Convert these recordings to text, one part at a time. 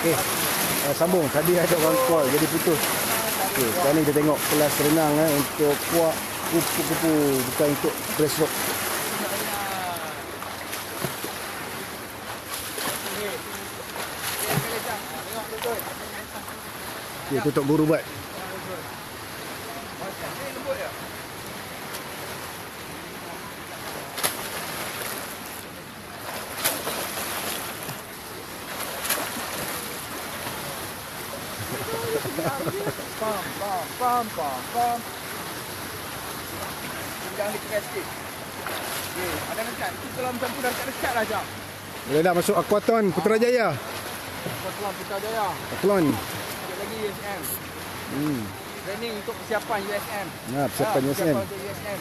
Okey. Uh, sambung. Tadi ada orang call jadi putus. Okey, sekarang ni kita tengok kelas renang eh untuk kuat kupu-kupu bukan untuk breaststroke. Okey, tutup guru buat. Pam, pam, pam, pam, pam. Jangan dikeras sikit. Okey, ada dekat. Itu kalau macam tu dah dekat dekat lah jam. Boleh dah masuk Aquaton Putrajaya. Kebetulan kita jaya. Aquaton. Sekejap lagi USM. Hmm. Training untuk persiapan USM. Nah, persiapan Ah, USM. Persiapan USM.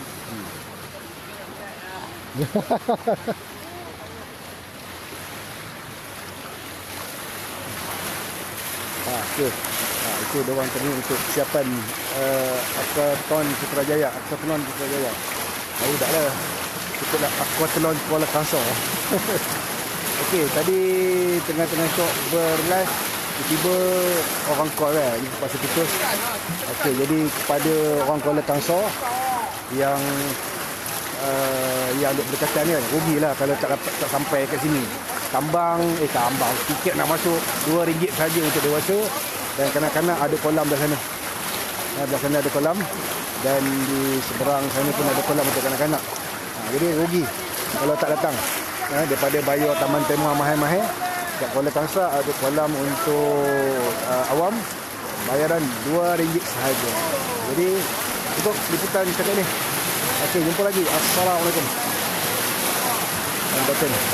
Ha, okay. Itu dia orang tadi untuk persiapan uh, Aquaton Putrajaya, Aquathlon Putrajaya. Tahu tak lah. Kita nak Aquathlon Kuala Kangsar. Okey, tadi tengah-tengah shot berlas tiba-tiba orang call kan, ini pasal putus. Okey, jadi kepada orang Kuala Kangsar yang uh, yang duk berdekatan ni kan, rugilah kalau tak dapat tak sampai kat sini. Tambang, eh tambang, tiket nak masuk RM2 saja untuk dewasa dan kanak-kanak ada kolam belah sana. Ha, belah sana ada kolam dan di seberang sana pun ada kolam untuk kanak-kanak. Ha, jadi rugi kalau tak datang. Ha, daripada bayar taman tema mahal-mahal, kat Kuala Kangsar ada kolam untuk uh, awam bayaran RM2 sahaja. Jadi untuk liputan cakap ni. Okey, jumpa lagi. Assalamualaikum. Dan button.